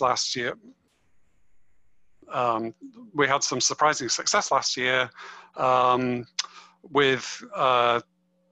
last year. Um, we had some surprising success last year um, with uh,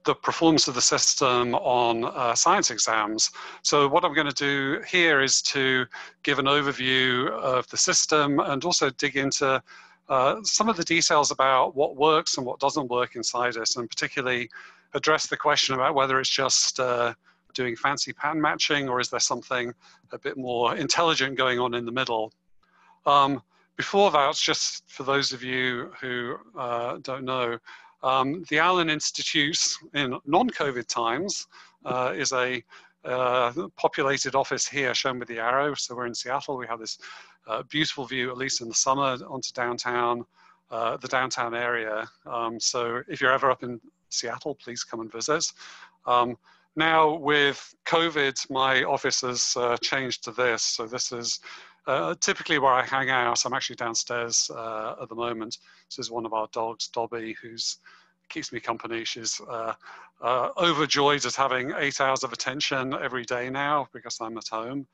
the performance of the system on uh, science exams. So what I'm going to do here is to give an overview of the system and also dig into uh, some of the details about what works and what doesn't work inside it, and particularly address the question about whether it's just uh, doing fancy pattern matching or is there something a bit more intelligent going on in the middle. Um, before that, just for those of you who uh, don't know, um, the Allen Institute in non-COVID times uh, is a uh, populated office here shown with the arrow. So we're in Seattle. We have this uh, beautiful view, at least in the summer, onto downtown, uh, the downtown area. Um, so if you're ever up in Seattle, please come and visit. Um, now with COVID, my office has uh, changed to this. So this is uh, typically where I hang out. I'm actually downstairs uh, at the moment. This is one of our dogs, Dobby, who's keeps me company. She's uh, uh, overjoyed at having eight hours of attention every day now because I'm at home.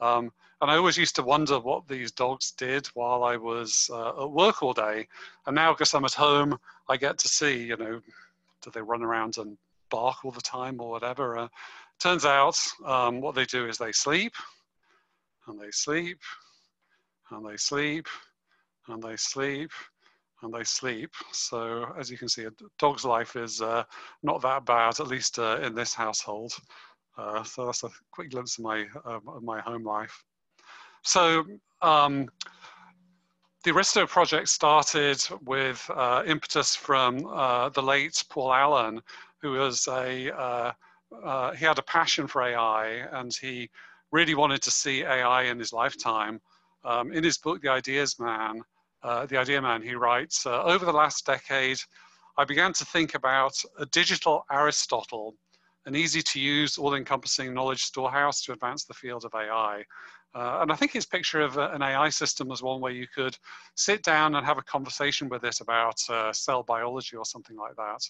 Um, and I always used to wonder what these dogs did while I was uh, at work all day. And now, because I'm at home, I get to see, you know, do they run around and bark all the time or whatever? Uh, turns out um, what they do is they sleep, and they sleep, and they sleep, and they sleep, and they sleep. So as you can see, a dog's life is uh, not that bad, at least uh, in this household. Uh, so that's a quick glimpse of my, of my home life. So um, the Aristo project started with uh, impetus from uh, the late Paul Allen, who was a, uh, uh, he had a passion for AI and he really wanted to see AI in his lifetime. Um, in his book, The Ideas Man, uh, The Idea Man, he writes, uh, over the last decade, I began to think about a digital Aristotle, an easy to use, all encompassing knowledge storehouse to advance the field of AI. Uh, and I think his picture of an AI system was one where you could sit down and have a conversation with it about uh, cell biology or something like that.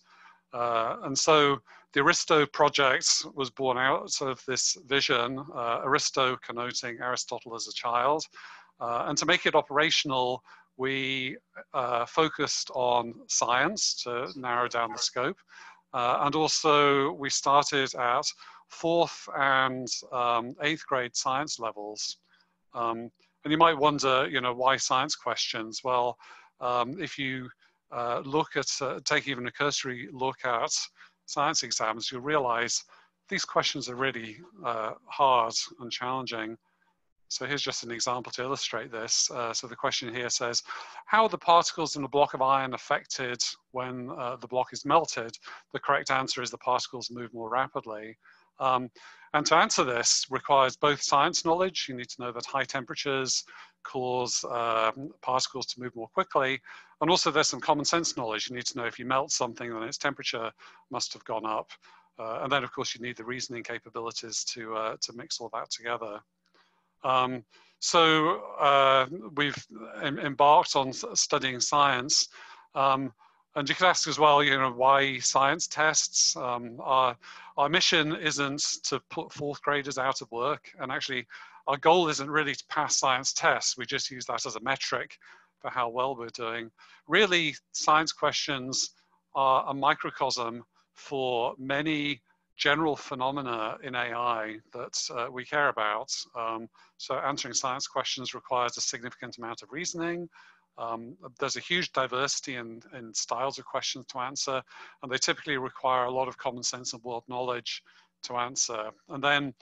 Uh, and so the Aristo project was born out of this vision, uh, Aristo connoting Aristotle as a child. Uh, and to make it operational, we uh, focused on science to narrow down the scope. Uh, and also we started at fourth and um, eighth grade science levels. Um, and you might wonder, you know, why science questions? Well, um, if you uh, look at, uh, take even a cursory look at science exams, you'll realize these questions are really uh, hard and challenging. So here's just an example to illustrate this. Uh, so the question here says, how are the particles in a block of iron affected when uh, the block is melted? The correct answer is the particles move more rapidly. Um, and to answer this requires both science knowledge. You need to know that high temperatures cause uh, particles to move more quickly. And also there's some common sense knowledge. You need to know if you melt something, then its temperature must have gone up. Uh, and then of course you need the reasoning capabilities to, uh, to mix all that together. Um, so uh, we've em embarked on studying science. Um, and you could ask as well, you know, why science tests? Um, our, our mission isn't to put fourth graders out of work. And actually, our goal isn't really to pass science tests. We just use that as a metric for how well we're doing. Really, science questions are a microcosm for many general phenomena in AI that uh, we care about. Um, so answering science questions requires a significant amount of reasoning, um, there's a huge diversity in, in styles of questions to answer, and they typically require a lot of common sense and world knowledge to answer. And then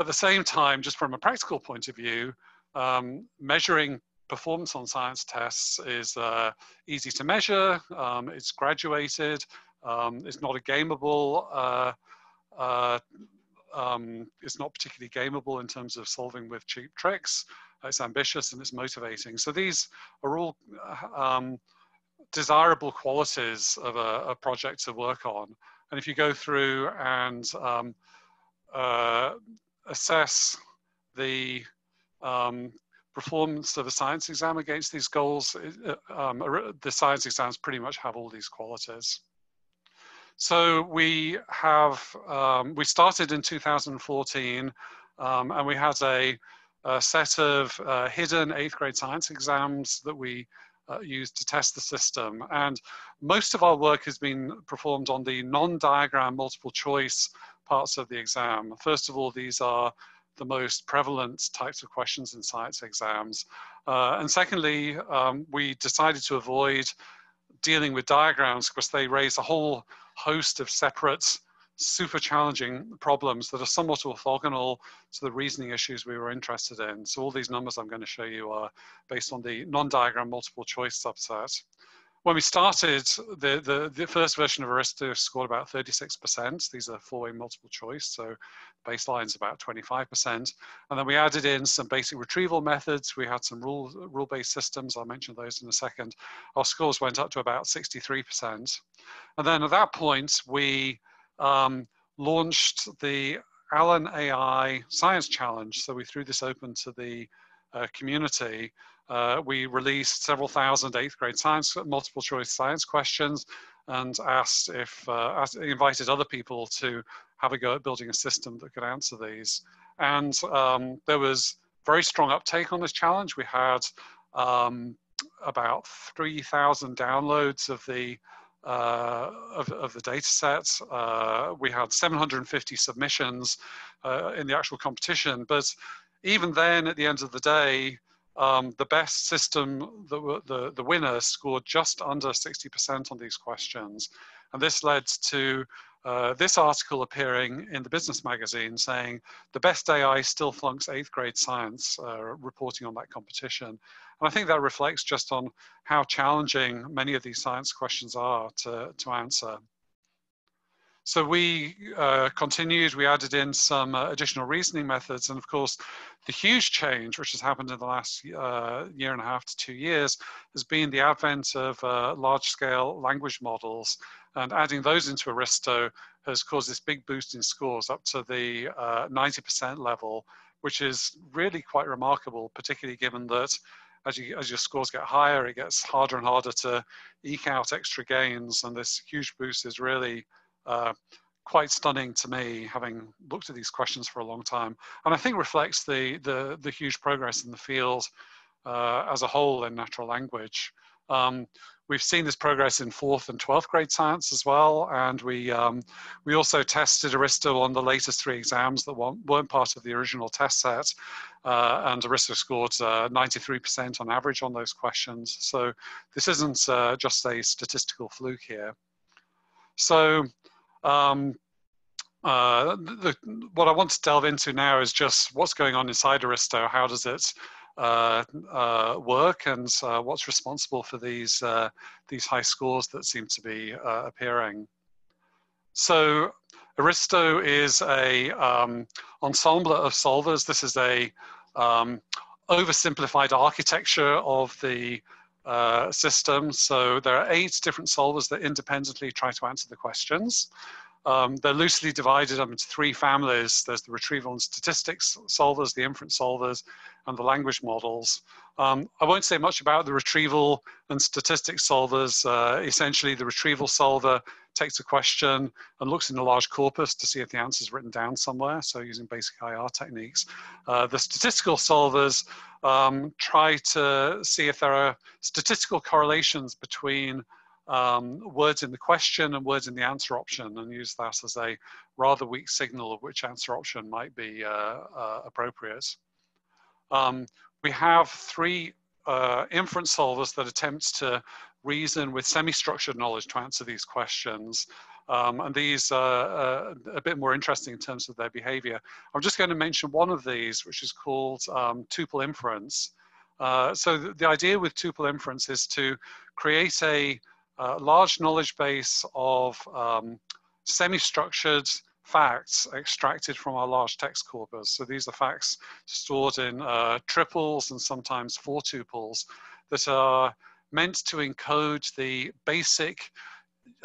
at the same time, just from a practical point of view, um, measuring performance on science tests is uh, easy to measure, um, it's graduated, um, it's not a gameable, uh, uh, um, it's not particularly gameable in terms of solving with cheap tricks it's ambitious and it's motivating. So these are all um, desirable qualities of a, a, project to work on. And if you go through and um, uh, assess the um, performance of a science exam against these goals, uh, um, the science exams pretty much have all these qualities. So we have, um, we started in 2014 um, and we had a a set of uh, hidden eighth grade science exams that we uh, use to test the system. And most of our work has been performed on the non-diagram multiple choice parts of the exam. First of all, these are the most prevalent types of questions in science exams. Uh, and secondly, um, we decided to avoid dealing with diagrams because they raise a whole host of separate super challenging problems that are somewhat orthogonal to the reasoning issues we were interested in. So all these numbers I'm going to show you are based on the non-diagram multiple choice subset. When we started, the, the, the first version of Aristo scored about 36%. These are four-way multiple choice, so baseline's about 25%. And then we added in some basic retrieval methods. We had some rule, rule-based systems. I'll mention those in a second. Our scores went up to about 63%. And then at that point, we um, launched the Allen AI Science Challenge. So we threw this open to the uh, community. Uh, we released several thousand eighth grade science, multiple choice science questions and asked if, uh, asked, invited other people to have a go at building a system that could answer these. And um, there was very strong uptake on this challenge. We had um, about 3,000 downloads of the uh, of, of, the data sets. Uh, we had 750 submissions uh, in the actual competition, but even then, at the end of the day, um, the best system, the, the, the winner scored just under 60% on these questions. And this led to uh, this article appearing in the business magazine saying the best AI still flunks eighth grade science, uh, reporting on that competition. And I think that reflects just on how challenging many of these science questions are to, to answer. So we uh, continued, we added in some uh, additional reasoning methods. And of course, the huge change, which has happened in the last uh, year and a half to two years, has been the advent of uh, large scale language models. And adding those into Aristo has caused this big boost in scores up to the 90% uh, level, which is really quite remarkable, particularly given that as, you, as your scores get higher, it gets harder and harder to eke out extra gains. And this huge boost is really uh, quite stunning to me, having looked at these questions for a long time, and I think reflects the the, the huge progress in the field uh, as a whole in natural language. Um, we've seen this progress in fourth and 12th grade science as well. And we, um, we also tested Aristo on the latest three exams that weren't part of the original test set. Uh, and Aristo scored 93% uh, on average on those questions. So this isn't uh, just a statistical fluke here. So um, uh, the, what I want to delve into now is just what's going on inside Aristo. How does it uh, uh, work, and uh, what's responsible for these uh, these high scores that seem to be uh, appearing? So Aristo is a um, ensemble of solvers. This is a um, oversimplified architecture of the uh, system. So there are eight different solvers that independently try to answer the questions. Um, they're loosely divided up into three families. There's the retrieval and statistics solvers, the inference solvers, and the language models. Um, I won't say much about the retrieval and statistics solvers. Uh, essentially, the retrieval solver takes a question and looks in a large corpus to see if the answer is written down somewhere, so using basic IR techniques. Uh, the statistical solvers um, try to see if there are statistical correlations between um, words in the question and words in the answer option and use that as a rather weak signal of which answer option might be uh, uh, appropriate. Um, we have three uh, inference solvers that attempts to reason with semi-structured knowledge to answer these questions. Um, and these are uh, a bit more interesting in terms of their behavior. I'm just going to mention one of these, which is called um, tuple inference. Uh, so the, the, idea with tuple inference is to create a, a large knowledge base of um, semi-structured facts extracted from our large text corpus. So these are facts stored in uh, triples and sometimes four tuples that are meant to encode the basic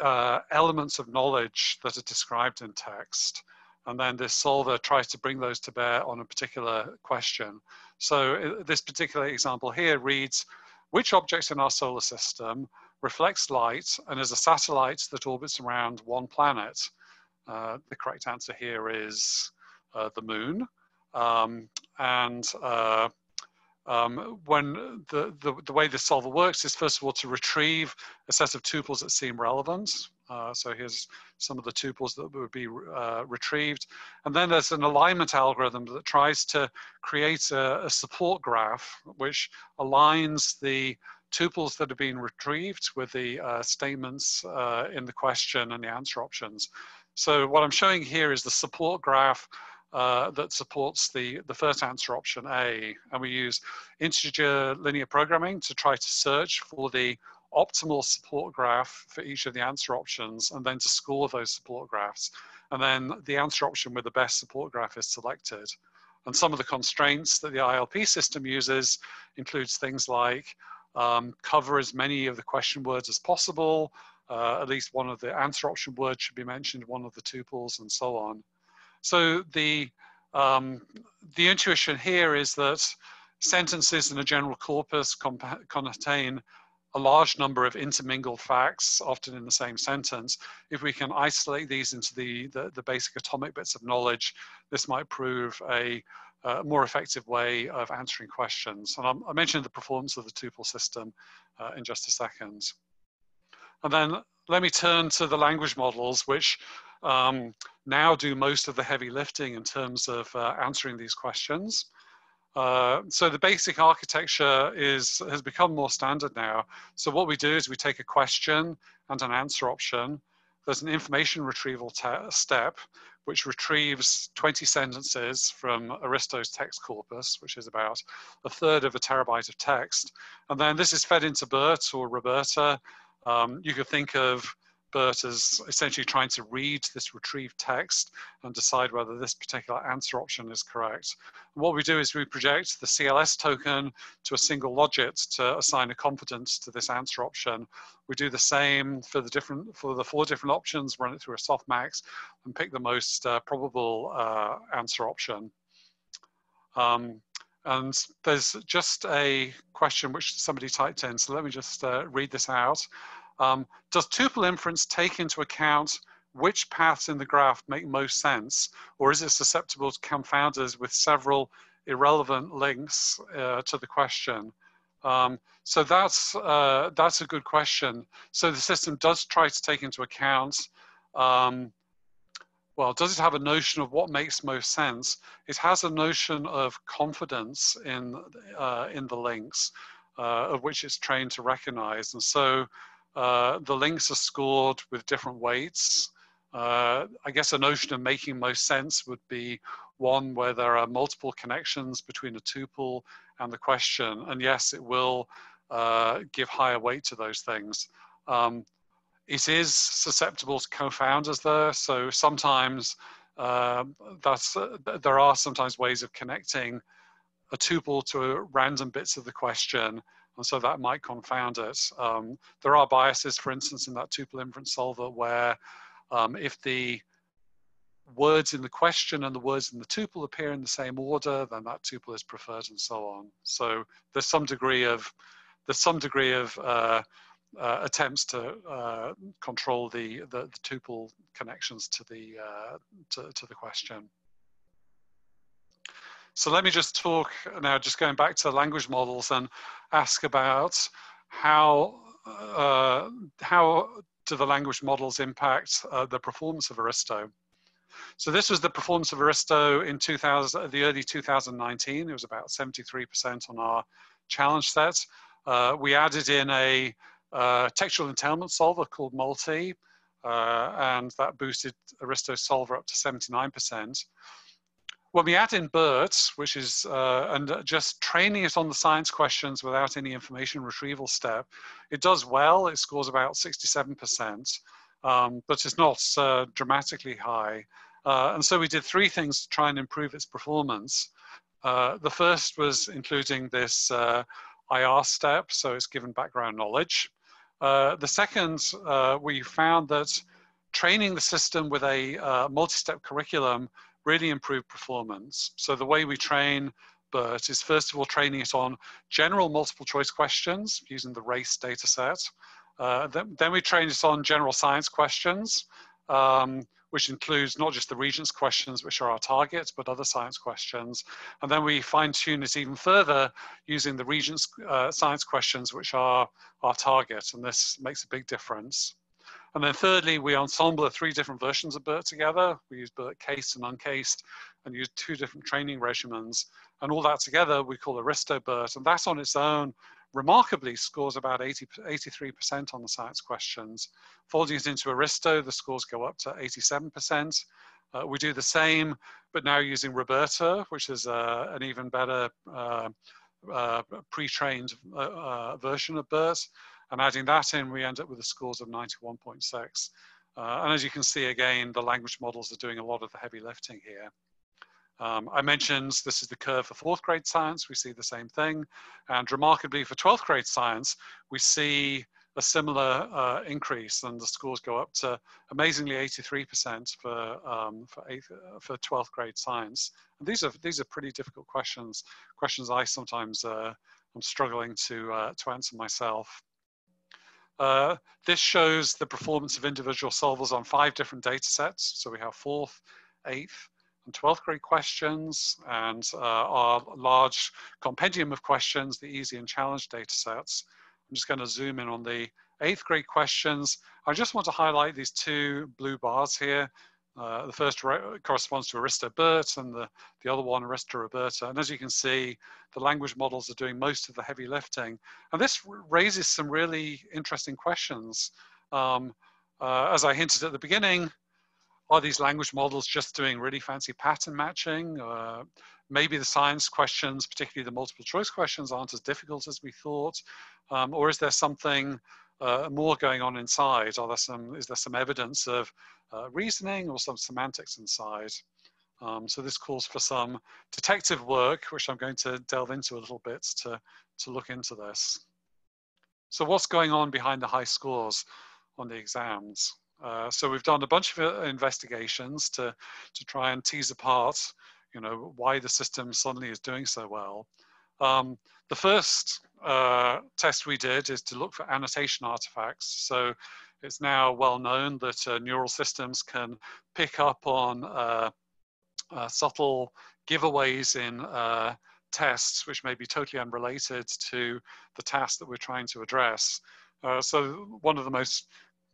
uh, elements of knowledge that are described in text. And then this solver tries to bring those to bear on a particular question. So uh, this particular example here reads, which object in our solar system reflects light and is a satellite that orbits around one planet? Uh, the correct answer here is uh, the moon. Um, and uh, um, when the, the, the, way the solver works is first of all to retrieve a set of tuples that seem relevant. Uh, so here's some of the tuples that would be uh, retrieved. And then there's an alignment algorithm that tries to create a, a support graph which aligns the tuples that have been retrieved with the uh, statements uh, in the question and the answer options. So what I'm showing here is the support graph uh, that supports the, the first answer option A. And we use integer linear programming to try to search for the optimal support graph for each of the answer options and then to score those support graphs. And then the answer option with the best support graph is selected. And some of the constraints that the ILP system uses includes things like um, cover as many of the question words as possible, uh, at least one of the answer option words should be mentioned, one of the tuples and so on. So the, um, the intuition here is that sentences in a general corpus contain a large number of intermingled facts, often in the same sentence. If we can isolate these into the, the, the basic atomic bits of knowledge, this might prove a uh, more effective way of answering questions. And I'm, i mentioned the performance of the tuple system uh, in just a second. And then let me turn to the language models, which um, now do most of the heavy lifting in terms of uh, answering these questions. Uh, so the basic architecture is has become more standard now. So what we do is we take a question and an answer option. There's an information retrieval step, which retrieves 20 sentences from Aristo's text corpus, which is about a third of a terabyte of text. And then this is fed into BERT or RoBERTa. Um, you could think of BERT is essentially trying to read this retrieved text and decide whether this particular answer option is correct. And what we do is we project the CLS token to a single logit to assign a confidence to this answer option. We do the same for the different for the four different options, run it through a softmax, and pick the most uh, probable uh, answer option. Um, and there's just a question which somebody typed in, so let me just uh, read this out. Um, does tuple inference take into account which paths in the graph make most sense, or is it susceptible to confounders with several irrelevant links uh, to the question? Um, so that's, uh, that's a good question. So the system does try to take into account, um, well, does it have a notion of what makes most sense? It has a notion of confidence in, uh, in the links, uh, of which it's trained to recognize. And so uh, the links are scored with different weights. Uh, I guess a notion of making most sense would be one where there are multiple connections between a tuple and the question. And yes, it will uh, give higher weight to those things. Um, it is susceptible to confounders there. So sometimes uh, that's, there are sometimes ways of connecting a tuple to random bits of the question and so that might confound it. Um, there are biases, for instance, in that tuple inference solver where um, if the words in the question and the words in the tuple appear in the same order, then that tuple is preferred and so on. So there's some degree of, there's some degree of uh, uh, attempts to uh, control the, the, the, tuple connections to the, uh, to, to the question. So let me just talk now, just going back to language models and ask about how, uh, how do the language models impact uh, the performance of Aristo? So this was the performance of Aristo in 2000, the early 2019. It was about 73% on our challenge set. Uh, we added in a uh, textual entailment solver called Multee, uh, and that boosted Aristo's solver up to 79% when we add in BERT, which is, uh, and just training it on the science questions without any information retrieval step, it does well. It scores about 67%, um, but it's not uh, dramatically high. Uh, and so we did three things to try and improve its performance. Uh, the first was including this uh, IR step, so it's given background knowledge. Uh, the second, we found that training the system with a multi-step curriculum really improve performance. So the way we train BERT is first of all training it on general multiple choice questions using the race data set. Uh, then, then, we train it on general science questions, um, which includes not just the Regents questions, which are our targets, but other science questions. And then we fine tune it even further using the Regents uh, science questions, which are our target. And this makes a big difference. And then thirdly, we ensemble three different versions of BERT together. We use BERT cased and uncased and use two different training regimens. And all that together we call Aristo BERT. And that on its own remarkably scores about 80, 83% on the science questions. Folding it into Aristo, the scores go up to 87%. Uh, we do the same, but now using Roberta, which is uh, an even better uh, uh pre-trained uh, uh, version of BERT. And adding that in, we end up with the scores of 91.6. and as you can see again, the language models are doing a lot of the heavy lifting here. Um, I mentioned this is the curve for fourth grade science. We see the same thing. And remarkably for 12th grade science, we see a similar uh, increase and the scores go up to amazingly 83% for, um, for, eighth, uh, for 12th grade science. And these are, these are pretty difficult questions, questions I sometimes uh, I'm struggling to, uh, to answer myself. Uh, this shows the performance of individual solvers on five different data sets. So we have fourth, eighth, and 12th grade questions and uh, our large compendium of questions, the easy and challenge data sets. I'm just going to zoom in on the eighth grade questions. I just want to highlight these two blue bars here. Uh, the first corresponds to Aristo BERT and the, the other one Aristo Roberta. And as you can see, the language models are doing most of the heavy lifting. And this raises some really interesting questions. Um, uh, as I hinted at the beginning, are these language models just doing really fancy pattern matching? Uh, maybe the science questions, particularly the multiple choice questions, aren't as difficult as we thought. Um, or is there something uh, more going on inside? Are there some, is there some evidence of uh, reasoning or some semantics inside? Um, so this calls for some detective work, which I'm going to delve into a little bit to, to look into this. So what's going on behind the high scores on the exams? Uh, so we've done a bunch of uh, investigations to, to try and tease apart, you know, why the system suddenly is doing so well. Um, the first uh, test we did is to look for annotation artifacts. So it's now well known that uh, neural systems can pick up on uh, uh subtle giveaways in tests, which may be totally unrelated to the task that we're trying to address. so one of the most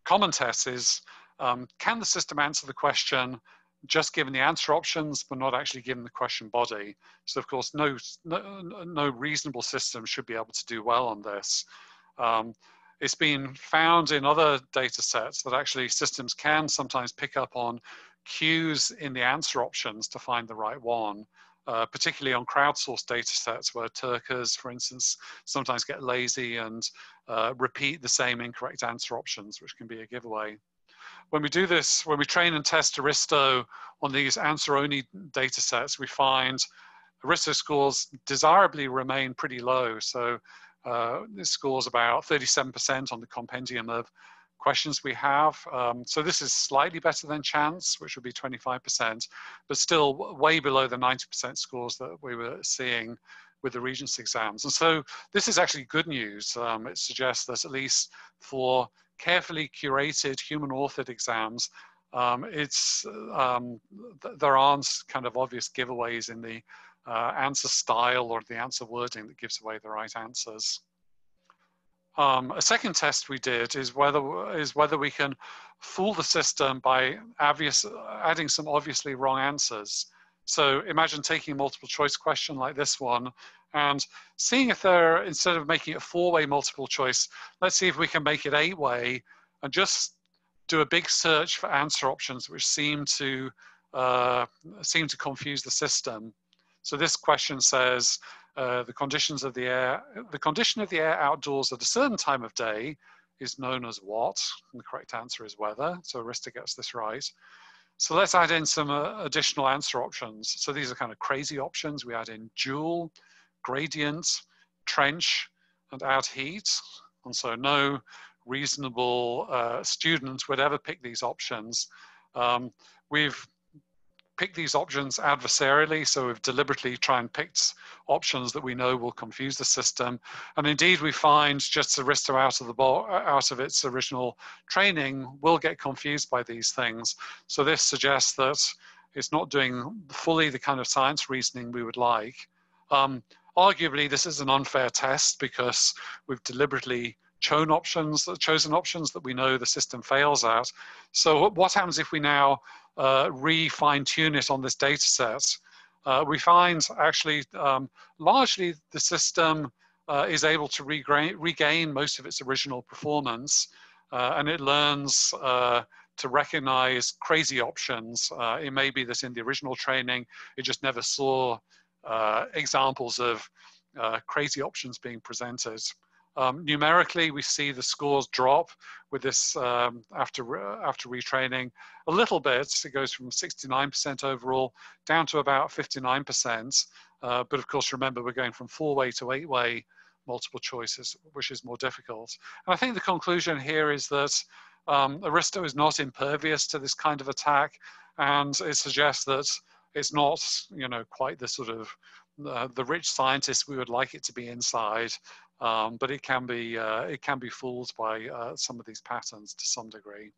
common tests is, um, can the system answer the question just given the answer options, but not actually given the question body? So of course, no, no, no reasonable system should be able to do well on this. Um, it's been found in other data sets that actually systems can sometimes pick up on cues in the answer options to find the right one. Uh, particularly on crowdsourced data sets where Turkers, for instance, sometimes get lazy and uh, repeat the same incorrect answer options, which can be a giveaway. When we do this, when we train and test Aristo on these answer-only data sets, we find Aristo scores desirably remain pretty low. So uh, this scores about 37% on the compendium of questions we have. Um, so this is slightly better than chance, which would be 25%, but still way below the 90% scores that we were seeing with the Regents exams. And so this is actually good news. Um, it suggests that at least for carefully curated human authored exams, um, it's, um, th there aren't kind of obvious giveaways in the uh, answer style or the answer wording that gives away the right answers. Um, a second test we did is whether is whether we can fool the system by obvious, adding some obviously wrong answers. So imagine taking a multiple choice question like this one and seeing if there, instead of making it four-way multiple choice, let's see if we can make it eight-way and just do a big search for answer options which seem to uh, seem to confuse the system. So this question says, uh, the conditions of the air, the condition of the air outdoors at a certain time of day is known as what? And the correct answer is weather. So Aristo gets this right. So let's add in some uh, additional answer options. So these are kind of crazy options. We add in joule, gradient, trench, and add heat. And so no reasonable uh, student would ever pick these options. Um, we've picked these options adversarially. So we've deliberately tried and picked options that we know will confuse the system. And indeed, we find just Aristo out of the out of its original training will get confused by these things. So this suggests that it's not doing fully the kind of science reasoning we would like. Um, arguably, this is an unfair test because we've deliberately chosen options, chosen options that we know the system fails at. So what happens if we now uh, re-fine tune it on this data set? Uh, we find actually um, largely the system uh, is able to regain, regain most of its original performance uh, and it learns uh, to recognize crazy options. Uh, it may be that in the original training, it just never saw examples of crazy options being presented. Um, numerically, we see the scores drop with this um, after, uh, after retraining a little bit. It goes from 69% overall down to about 59%. Uh, but of course, remember, we're going from four-way to eight-way multiple choices, which is more difficult. And I think the conclusion here is that um, Aristo is not impervious to this kind of attack, and it suggests that it's not, you know, quite the sort of uh, the rich scientist we would like it to be inside, um, but it can be uh, it can be fooled by uh, some of these patterns to some degree.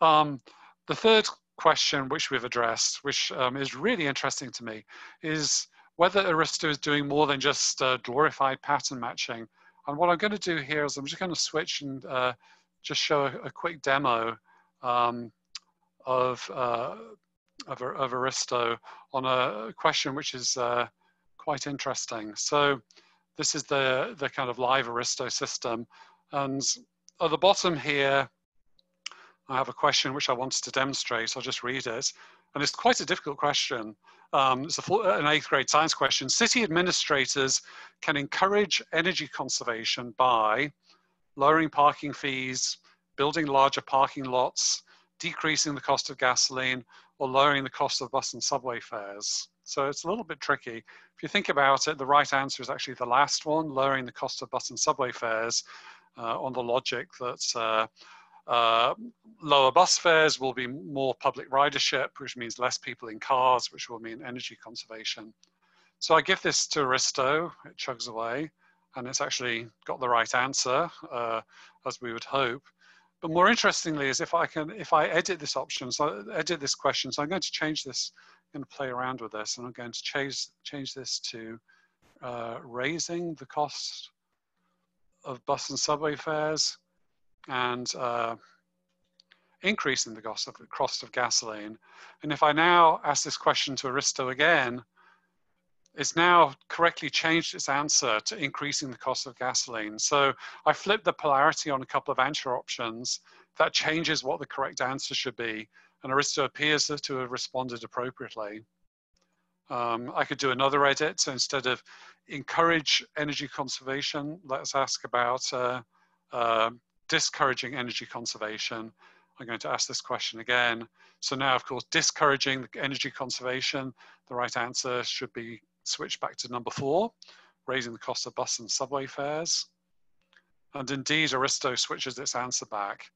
Um, the third question which we've addressed, which um, is really interesting to me, is whether Aristo is doing more than just uh, glorified pattern matching. And what I'm going to do here is I'm just going to switch and uh, just show a, a quick demo um, of, uh, of, of, Aristo on a question which is uh, quite interesting. So this is the, the kind of live Aristo system. And at the bottom here, I have a question which I wanted to demonstrate. I'll just read it. And it's quite a difficult question. Um, it's a, an eighth grade science question. City administrators can encourage energy conservation by lowering parking fees, building larger parking lots, decreasing the cost of gasoline, or lowering the cost of bus and subway fares. So it's a little bit tricky. If you think about it, the right answer is actually the last one, lowering the cost of bus and subway fares uh, on the logic that uh, uh, lower bus fares will be more public ridership, which means less people in cars, which will mean energy conservation. So I give this to Aristo, it chugs away, and it's actually got the right answer, uh, as we would hope. But more interestingly is if I can, if I edit this option, so edit this question, so I'm going to change this, I'm going to play around with this, and I'm going to change, change this to uh, raising the cost of bus and subway fares and uh, increasing the cost of, the cost of gasoline. And if I now ask this question to Aristo again, it's now correctly changed its answer to increasing the cost of gasoline. So I flipped the polarity on a couple of answer options. That changes what the correct answer should be. And Aristo appears to have responded appropriately. Um, I could do another edit. So instead of encourage energy conservation, let's ask about uh, uh, discouraging energy conservation. I'm going to ask this question again. So now, of course, discouraging energy conservation, the right answer should be switched back to number four, raising the cost of bus and subway fares. And indeed, Aristo switches its answer back.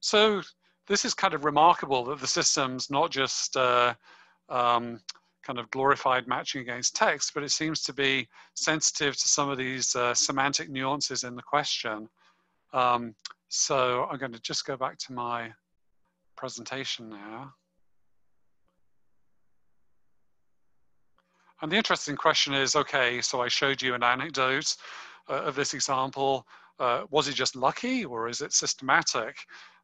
So this is kind of remarkable that the system's not just uh, um, kind of glorified matching against text, but it seems to be sensitive to some of these uh, semantic nuances in the question. Um, so I'm going to just go back to my presentation now. And the interesting question is, okay, so I showed you an anecdote uh, of this example. Uh, was it just lucky or is it systematic?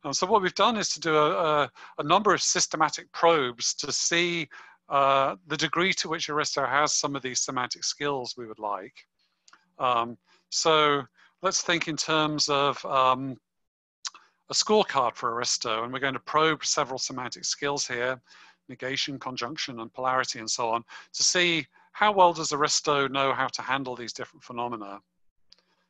And so what we've done is to do a, a, a number of systematic probes to see uh, the degree to which Aristo has some of these semantic skills we would like. Um, so let's think in terms of um, a scorecard for Aristo, and we're going to probe several semantic skills here, negation, conjunction, and polarity, and so on, to see how well does Aristo know how to handle these different phenomena.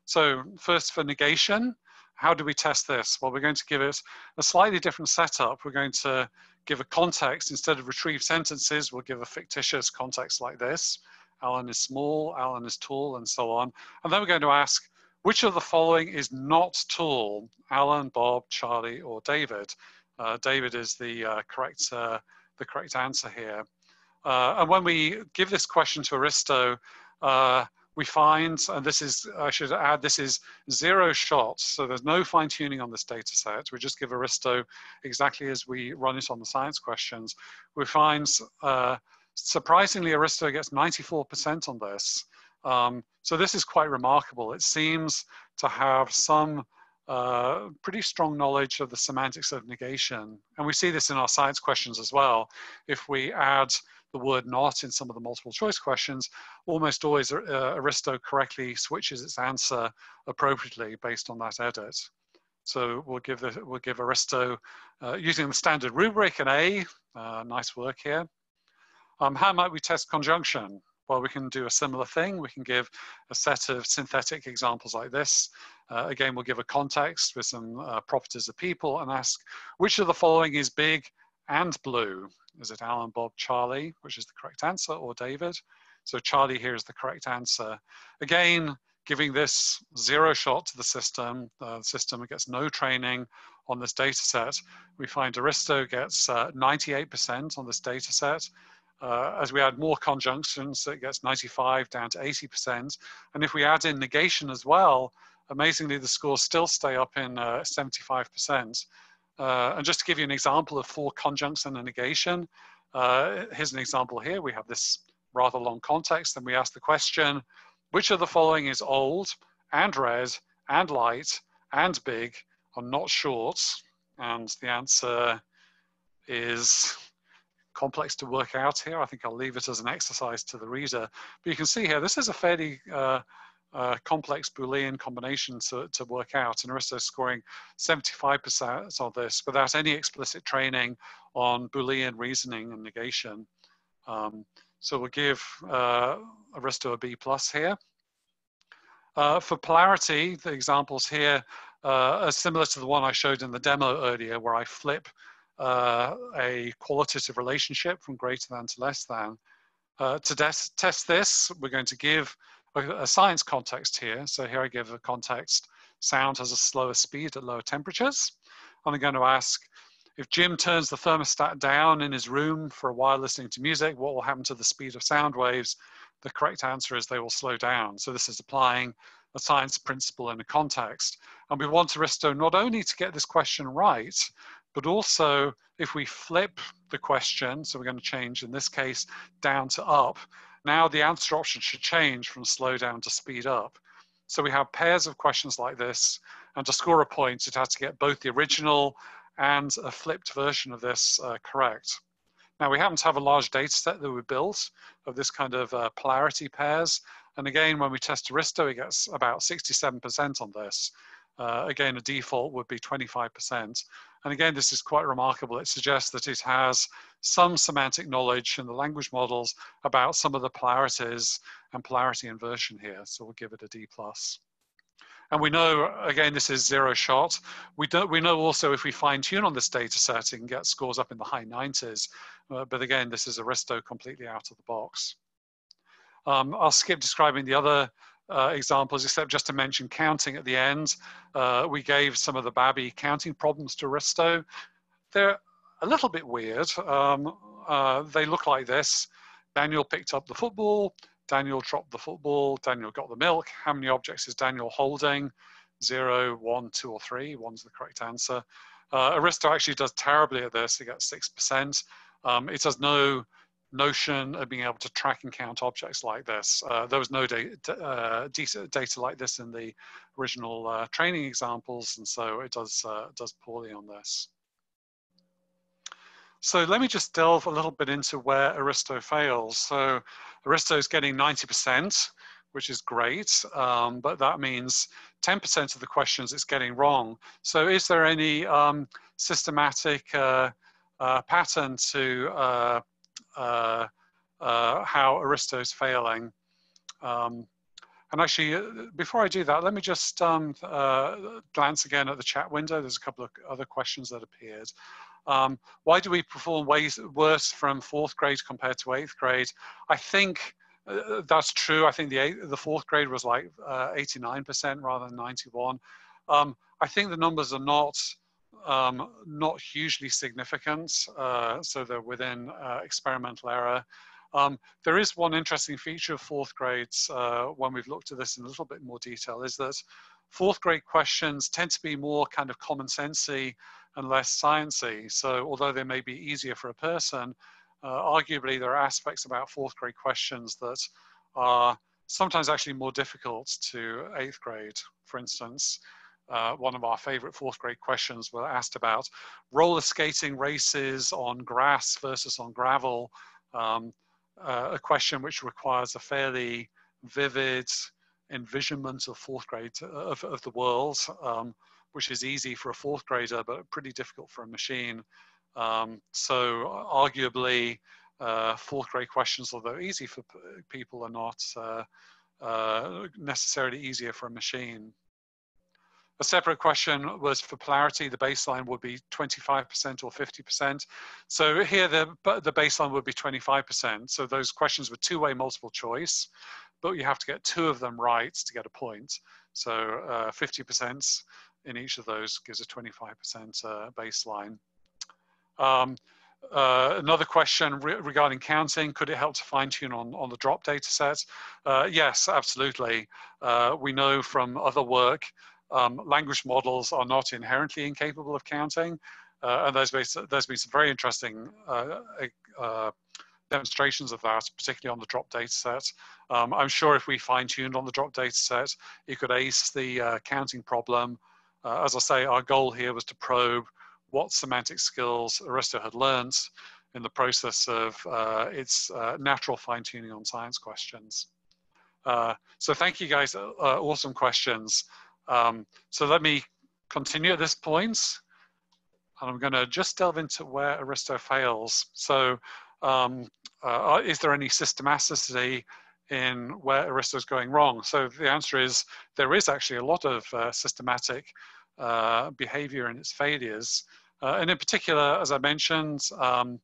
So first for negation, how do we test this? Well, we're going to give it a slightly different setup. We're going to give a context. Instead of retrieve sentences, we'll give a fictitious context like this. Alan is small, Alan is tall, and so on. And then we're going to ask, which of the following is not tall? Alan, Bob, Charlie, or David? Uh, David is the uh, correct uh, the correct answer here. Uh, and when we give this question to Aristo, uh, we find, and this is, I should add, this is zero shots, so there's no fine tuning on this data set. We just give Aristo exactly as we run it on the science questions. We find, uh, surprisingly, Aristo gets 94% on this. Um, so this is quite remarkable. It seems to have some uh, pretty strong knowledge of the semantics of negation. And we see this in our science questions as well. If we add the word not in some of the multiple choice questions, almost always uh, Aristo correctly switches its answer appropriately based on that edit. So we'll give, the, we'll give Aristo, uh, using the standard rubric, an A, uh, nice work here. Um, how might we test conjunction? Well, we can do a similar thing. We can give a set of synthetic examples like this. Uh, again, we'll give a context with some uh, properties of people and ask, which of the following is big and blue? Is it Alan, Bob, Charlie, which is the correct answer, or David? So Charlie here is the correct answer. Again, giving this zero shot to the system, uh, the system gets no training on this data set. We find Aristo gets 98% uh, on this data set. Uh, as we add more conjunctions, it gets 95 down to 80%. And if we add in negation as well, amazingly, the scores still stay up in 75%. Uh, uh, and just to give you an example of four conjuncts and a negation, uh, here's an example here. We have this rather long context and we ask the question, which of the following is old and red and light and big and not short? And the answer is complex to work out here. I think I'll leave it as an exercise to the reader. But you can see here, this is a fairly uh, uh, complex Boolean combination to, to work out. And Aristo's scoring 75% of this without any explicit training on Boolean reasoning and negation. Um, so we'll give uh, Aristo a B plus here. Uh, for polarity, the examples here uh, are similar to the one I showed in the demo earlier, where I flip uh, a qualitative relationship from greater than to less than. Uh, to test this, we're going to give a, a, science context here. So here I give a context, sound has a slower speed at lower temperatures. And I'm going to ask, if Jim turns the thermostat down in his room for a while listening to music, what will happen to the speed of sound waves? The correct answer is they will slow down. So this is applying a science principle in a context. And we want Aristo not only to get this question right, but also if we flip the question, so we're going to change in this case down to up, now the answer option should change from slow down to speed up. So we have pairs of questions like this, and to score a point, it has to get both the original and a flipped version of this uh, correct. Now we happen to have a large data set that we built of this kind of uh, polarity pairs. And again, when we test Aristo, it gets about 67% on this. Uh, again, a default would be 25%. And again, this is quite remarkable. It suggests that it has some semantic knowledge in the language models about some of the polarities and polarity inversion here. So we'll give it a D plus. And we know, again, this is zero shot. We, don't, we know also if we fine tune on this data set, it can get scores up in the high 90s. Uh, but again, this is Aristo completely out of the box. Um, I'll skip describing the other uh, examples, except just to mention counting at the end. Uh, we gave some of the bAbI counting problems to Aristo. They're a little bit weird. Um, uh, they look like this. Daniel picked up the football. Daniel dropped the football. Daniel got the milk. How many objects is Daniel holding? Zero, one, two, or three. One's the correct answer. Uh, Aristo actually does terribly at this. He gets 6%. Um, it has no notion of being able to track and count objects like this. Uh, there was no data, uh, data like this in the original uh, training examples, and so it does, uh, does poorly on this. So let me just delve a little bit into where Aristo fails. So Aristo is getting 90%, which is great, um, but that means 10% of the questions it's getting wrong. So is there any um, systematic uh, uh, pattern to uh, uh, how Aristo is failing. Um, and actually, uh, before I do that, let me just um, uh, glance again at the chat window. There's a couple of other questions that appeared. Um, why do we perform ways, worse from fourth grade compared to eighth grade? I think uh, that's true. I think the, the fourth grade was like 89% uh, rather than 91. Um, I think the numbers are not um, not hugely significant, uh, so they're within uh, experimental error. Um, there is one interesting feature of fourth grades uh, when we've looked at this in a little bit more detail is that fourth grade questions tend to be more kind of common sensey and less sciencey. So although they may be easier for a person, uh, arguably there are aspects about fourth grade questions that are sometimes actually more difficult to eighth grade. For instance, uh, one of our favorite fourth grade questions were asked about roller skating races on grass versus on gravel. Um, uh, a question which requires a fairly vivid envisionment of fourth grade uh, of, of the world, um, which is easy for a fourth grader, but pretty difficult for a machine. Um, so arguably, uh, fourth grade questions, although easy for people, are not uh, uh, necessarily easier for a machine. A separate question was for polarity, the baseline would be 25% or 50%. So here the, the baseline would be 25%. So those questions were two-way multiple choice, but you have to get two of them right to get a point. So 50% uh, in each of those gives a 25% uh, baseline. Um, uh, another question re regarding counting, could it help to fine tune on, on the drop data set? Uh, yes, absolutely. Uh, we know from other work um, language models are not inherently incapable of counting. Uh, and there's been, there's been some very interesting uh, uh, demonstrations of that, particularly on the drop data set. Um, I'm sure if we fine tuned on the drop data set, you could ace the uh, counting problem. Uh, as I say, our goal here was to probe what semantic skills Aristo had learned in the process of uh, its natural fine tuning on science questions. so thank you guys, awesome questions. Um, so let me continue at this point. And I'm going to just delve into where Aristo fails. So um, uh, is there any systematicity in where Aristo's going wrong? So the answer is there is actually a lot of uh, systematic uh, behavior in its failures. Uh, and in particular, as I mentioned, um,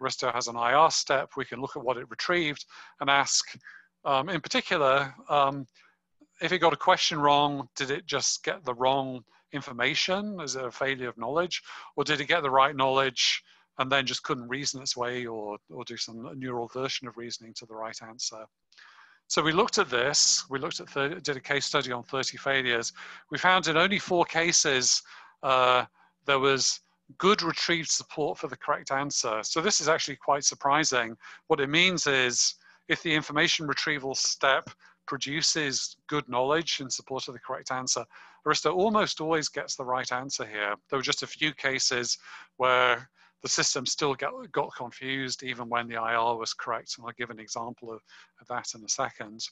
Aristo has an IR step. We can look at what it retrieved and ask, um, in particular, um, if it got a question wrong, did it just get the wrong information? Is it a failure of knowledge? Or did it get the right knowledge and then just couldn't reason its way or, or do some neural version of reasoning to the right answer? So we looked at this, we looked at, 30, did a case study on 30 failures. We found in only four cases, uh, there was good retrieved support for the correct answer. So this is actually quite surprising. What it means is if the information retrieval step produces good knowledge in support of the correct answer. Aristo almost always gets the right answer here. There were just a few cases where the system still got, got confused even when the IR was correct. And I'll give an example of, of that in a second.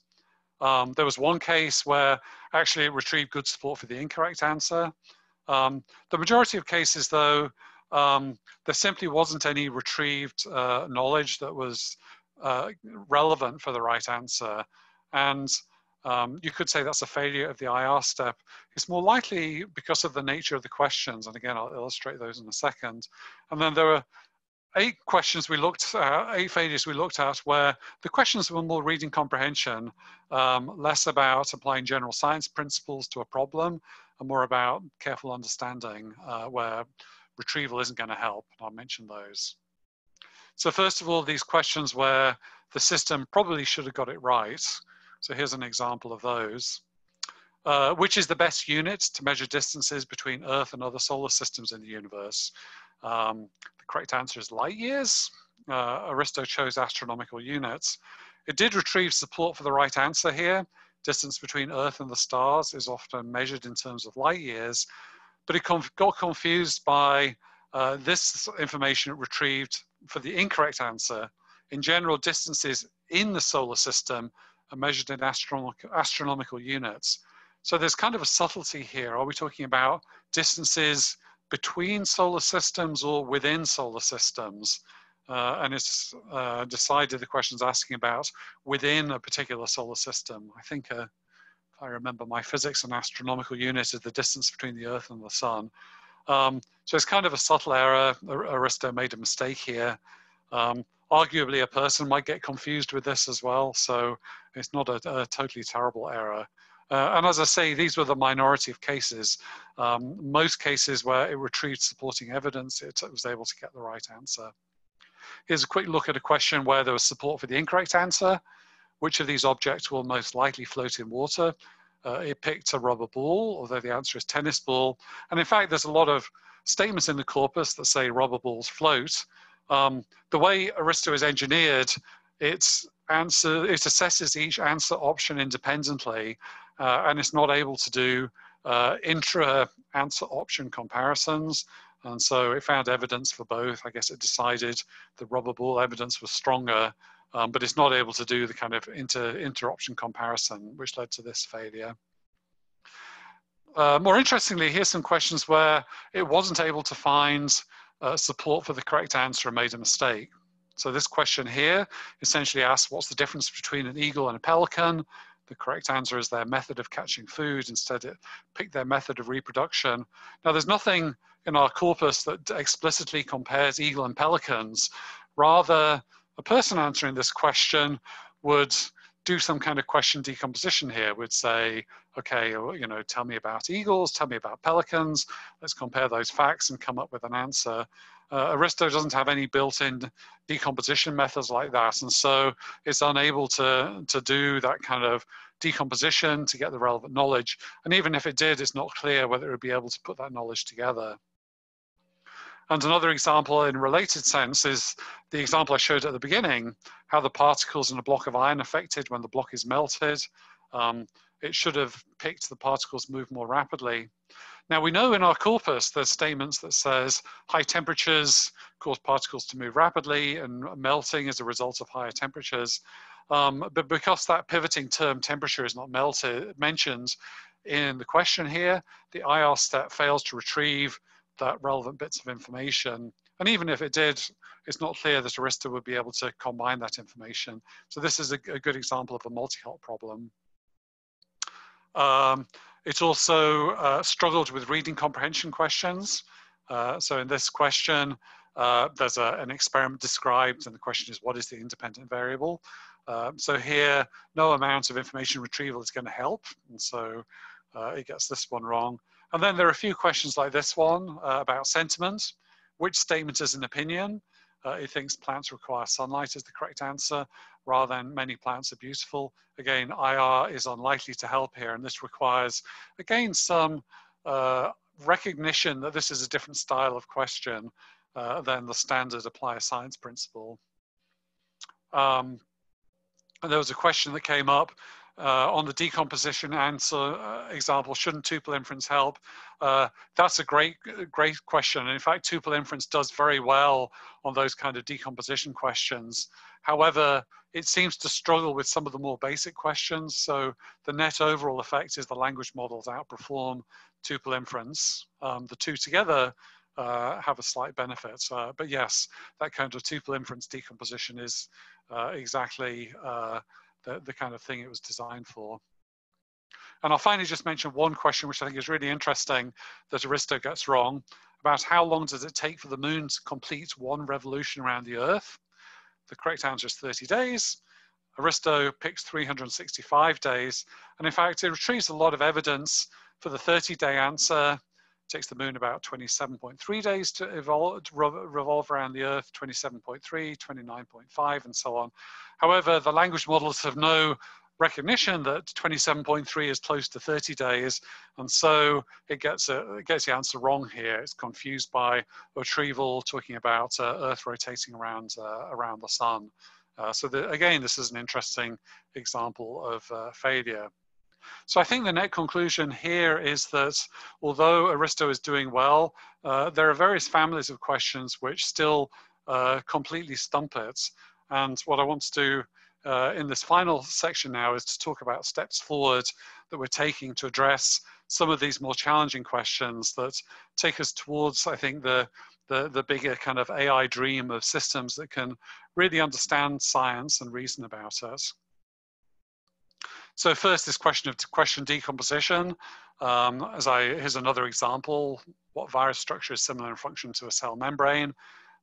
Um, there was one case where actually it retrieved good support for the incorrect answer. Um, the majority of cases though, um, there simply wasn't any retrieved uh, knowledge that was uh, relevant for the right answer. And um, you could say that's a failure of the IR step. It's more likely because of the nature of the questions. And again, I'll illustrate those in a second. And then there were eight questions we looked at, eight failures we looked at where the questions were more reading comprehension, um, less about applying general science principles to a problem, and more about careful understanding uh, where retrieval isn't going to help. And I'll mention those. So first of all, these questions where the system probably should have got it right. So here's an example of those. Uh, which is the best unit to measure distances between Earth and other solar systems in the universe? Um, the correct answer is light years. Uh, Aristo chose astronomical units. It did retrieve support for the right answer here. Distance between Earth and the stars is often measured in terms of light years, but it conf got confused by uh, this information it retrieved for the incorrect answer. In general, distances in the solar system are measured in astronomical, astronomical units. So there's kind of a subtlety here. Are we talking about distances between solar systems or within solar systems? Uh, and it's uh, decided the question's asking about within a particular solar system. I think, uh, if I remember my physics and astronomical unit is the distance between the Earth and the Sun. Um, so it's kind of a subtle error. Aristo made a mistake here. Um, arguably a person might get confused with this as well. So it's not a, a totally terrible error. Uh, and as I say, these were the minority of cases. Um, most cases where it retrieved supporting evidence, it, was able to get the right answer. Here's a quick look at a question where there was support for the incorrect answer. Which of these objects will most likely float in water? Uh, it picked a rubber ball, although the answer is tennis ball. And in fact, there's a lot of statements in the corpus that say rubber balls float. Um, the way Aristo is engineered, it's answer, it assesses each answer option independently, uh, and it's not able to do uh, intra answer option comparisons. And so it found evidence for both. I guess it decided the rubber ball evidence was stronger, um, but it's not able to do the kind of inter, inter option comparison, which led to this failure. Uh, more interestingly, here's some questions where it wasn't able to find uh, support for the correct answer and made a mistake. So this question here essentially asks what's the difference between an eagle and a pelican? The correct answer is their method of catching food. Instead, it picked their method of reproduction. Now, there's nothing in our corpus that explicitly compares eagle and pelicans. Rather, a person answering this question would do some kind of question decomposition here, would say, okay, you know, tell me about eagles, tell me about pelicans, let's compare those facts and come up with an answer. Uh, Aristo doesn't have any built-in decomposition methods like that, and so it's unable to, to do that kind of decomposition to get the relevant knowledge. And even if it did, it's not clear whether it would be able to put that knowledge together. And another example in related sense is the example I showed at the beginning, how the particles in a block of iron affected when the block is melted. Um, it should have picked the particles move more rapidly. Now we know in our corpus there's statements that says high temperatures cause particles to move rapidly and melting is a result of higher temperatures. Um, but because that pivoting term temperature is not melted, mentioned in the question here, the IR step fails to retrieve that relevant bits of information. And even if it did, it's not clear that Aristo would be able to combine that information. So this is a, a good example of a multi-hop problem. Um, it also uh, struggled with reading comprehension questions. Uh, so in this question, uh, there's a, an experiment described and the question is what is the independent variable? Um, so here, no amount of information retrieval is going to help. And so uh, it gets this one wrong. And then there are a few questions like this one uh, about sentiment. Which statement is an opinion? Uh, it thinks plants require sunlight is the correct answer rather than many plants are beautiful. Again, IR is unlikely to help here, and this requires, again, some uh, recognition that this is a different style of question uh, than the standard apply a science principle. Um, and there was a question that came up uh, on the decomposition answer uh, example, shouldn't tuple inference help? Uh, that's a great, great question. And in fact, tuple inference does very well on those kind of decomposition questions. However, it seems to struggle with some of the more basic questions. So the net overall effect is the language models outperform tuple inference. Um, the two together uh, have a slight benefit. Uh, but yes, that kind of tuple inference decomposition is uh, exactly uh, the, the kind of thing it was designed for. And I'll finally just mention one question, which I think is really interesting that Aristo gets wrong, about how long does it take for the moon to complete one revolution around the Earth? The correct answer is 30 days. Aristo picks 365 days. And in fact, it retrieves a lot of evidence for the 30 day answer. Takes the moon about 27.3 days to, evolve, revolve around the Earth, 27.3, 29.5, and so on. However, the language models have no recognition that 27.3 is close to 30 days, and so it gets, a, it gets the answer wrong here. It's confused by retrieval talking about uh, Earth rotating around, uh, around the sun. Uh, so the, again, this is an interesting example of uh, failure. So I think the net conclusion here is that although Aristo is doing well, uh, there are various families of questions which still uh, completely stump it. And what I want to do uh, in this final section now is to talk about steps forward that we're taking to address some of these more challenging questions that take us towards, I think, the, the, the bigger kind of AI dream of systems that can really understand science and reason about it. So first, this question of question decomposition. Um, as I, here's another example. What virus structure is similar in function to a cell membrane?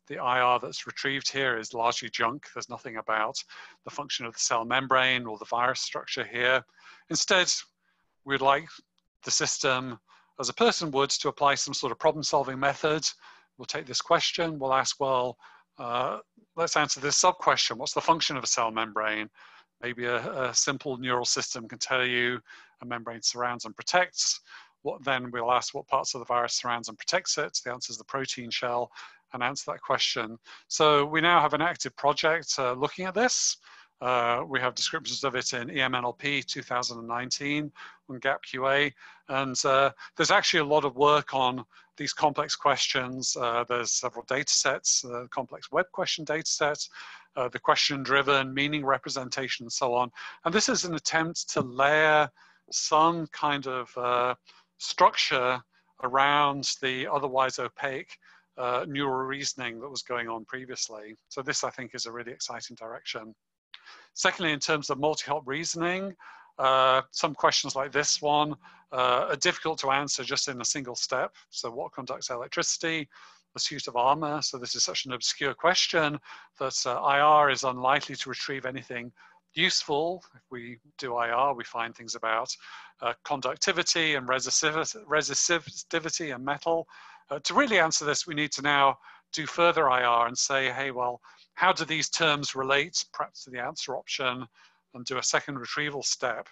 the IR that's retrieved here is largely junk. There's nothing about the function of the cell membrane or the virus structure here. Instead, we'd like the system, as a person would, to apply some sort of problem solving method. We'll take this question, we'll ask, well, uh, let's answer this sub question. What's the function of a cell membrane? Maybe a, a, simple neural system can tell you a membrane surrounds and protects. What then we'll ask what parts of the virus surrounds and protects it. The answer is the protein shell and answer that question. So we now have an active project uh, looking at this. Uh, we have descriptions of it in EMNLP 2019 on GAP-QA. And uh, there's actually a lot of work on these complex questions. Uh, there's several data sets, uh, complex web question data sets, uh, the question-driven meaning representation and so on. And this is an attempt to layer some kind of uh, structure around the otherwise opaque uh, neural reasoning that was going on previously. So this, I think, is a really exciting direction. Secondly, in terms of multi-hop reasoning, uh, some questions like this one uh, are difficult to answer just in a single step. So what conducts electricity? A suit of armor. So this is such an obscure question that uh, IR is unlikely to retrieve anything useful. If we do IR, we find things about uh, conductivity and resistivity and metal. Uh, to really answer this, we need to now do further IR and say, hey, well, how do these terms relate perhaps to the answer option and do a second retrieval step?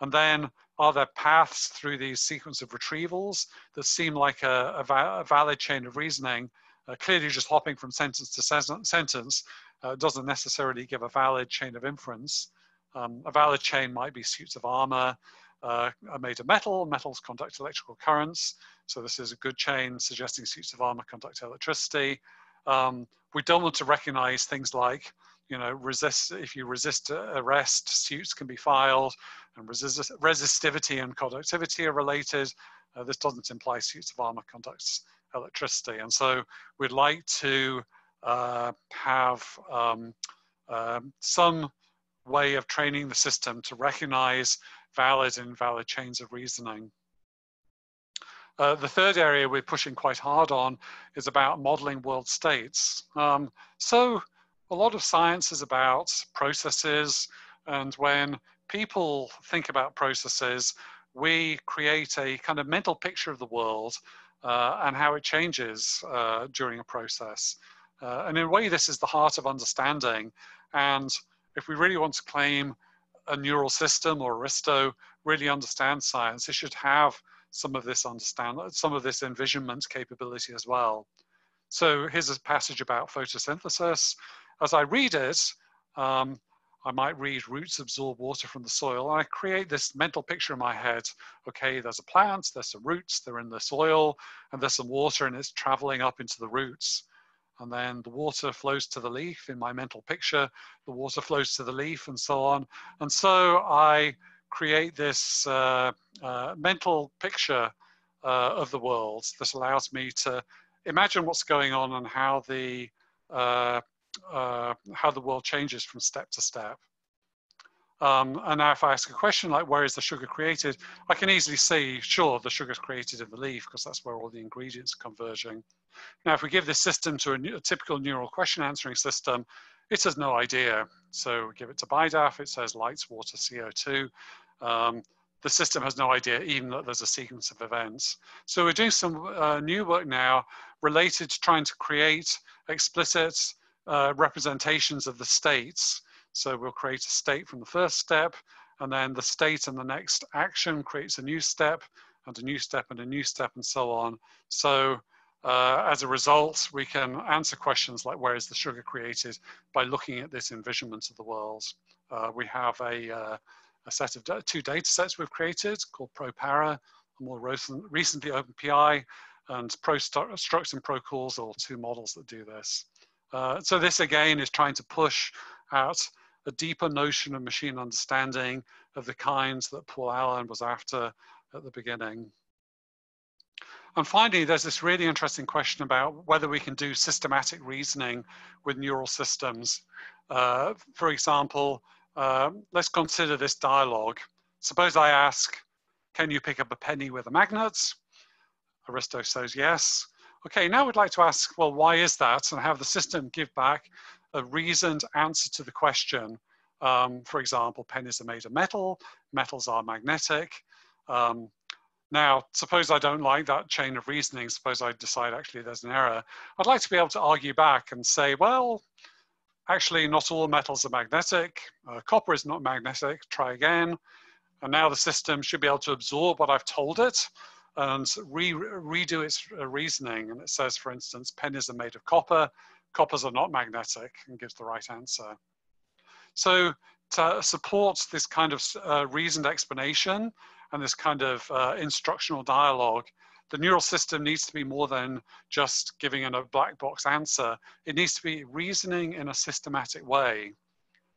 And then are there paths through these sequence of retrievals that seem like a, a, va a valid chain of reasoning? Uh, clearly just hopping from sentence to sentence uh, doesn't necessarily give a valid chain of inference. Um, a valid chain might be suits of armor, uh, are made of metal, metals conduct electrical currents. So this is a good chain suggesting suits of armor conduct electricity. Um, we don't want to recognize things like, you know, resist, if you resist arrest, suits can be filed and resist, resistivity and conductivity are related. Uh, this doesn't imply suits of armor conducts electricity. And so we'd like to uh, have um, um, some way of training the system to recognize valid and invalid chains of reasoning. Uh, the third area we're pushing quite hard on is about modeling world states. Um, so a lot of science is about processes, and when people think about processes, we create a kind of mental picture of the world uh, and how it changes uh, during a process. Uh, and in a way, this is the heart of understanding. And if we really want to claim a neural system or Aristo really understands science, it should have some of this understand, some of this envisionment capability as well. So here's a passage about photosynthesis. As I read it, um, I might read roots absorb water from the soil. And I create this mental picture in my head. Okay, there's a plant, there's some roots, they're in the soil, and there's some water and it's traveling up into the roots and then the water flows to the leaf in my mental picture, the water flows to the leaf and so on. And so I create this uh, uh, mental picture uh, of the world that allows me to imagine what's going on and how the, uh, how the world changes from step to step. Um, and now if I ask a question like, where is the sugar created? I can easily see, sure, the sugar is created in the leaf because that's where all the ingredients are converging. Now, if we give this system to a, a typical neural question answering system, it has no idea. So we give it to BiDAF, it says lights, water, CO2. Um, the system has no idea even that there's a sequence of events. So we're doing some uh, new work now related to trying to create explicit uh, representations of the states. So we'll create a state from the first step, and then the state and the next action creates a new step, and a new step, and a new step, and so on. So uh, as a result, we can answer questions like where is the sugar created by looking at this envisionment of the world. Uh, we have a, uh, a set of two data sets we've created called ProPara, more recent, recently OpenPI, and ProStruct and ProCause are two models that do this. Uh, so this again is trying to push out a deeper notion of machine understanding of the kinds that Paul Allen was after at the beginning. And finally, there's this really interesting question about whether we can do systematic reasoning with neural systems. Uh, for example, uh, let's consider this dialogue. Suppose I ask, can you pick up a penny with a magnet? Aristo says yes. Okay, now we'd like to ask, well, why is that? And have the system give back a reasoned answer to the question. Um, for example, pennies are made of metal, metals are magnetic, Um, now, suppose I don't like that chain of reasoning, suppose I decide actually there's an error. I'd like to be able to argue back and say, well, actually not all metals are magnetic. Uh, copper is not magnetic, try again. And now the system should be able to absorb what I've told it and re redo its uh, reasoning. And it says, for instance, pennies are made of copper, coppers are not magnetic, and gives the right answer. So to support this kind of uh, reasoned explanation and this kind of uh, instructional dialogue, the neural system needs to be more than just giving a black box answer. It needs to be reasoning in a systematic way.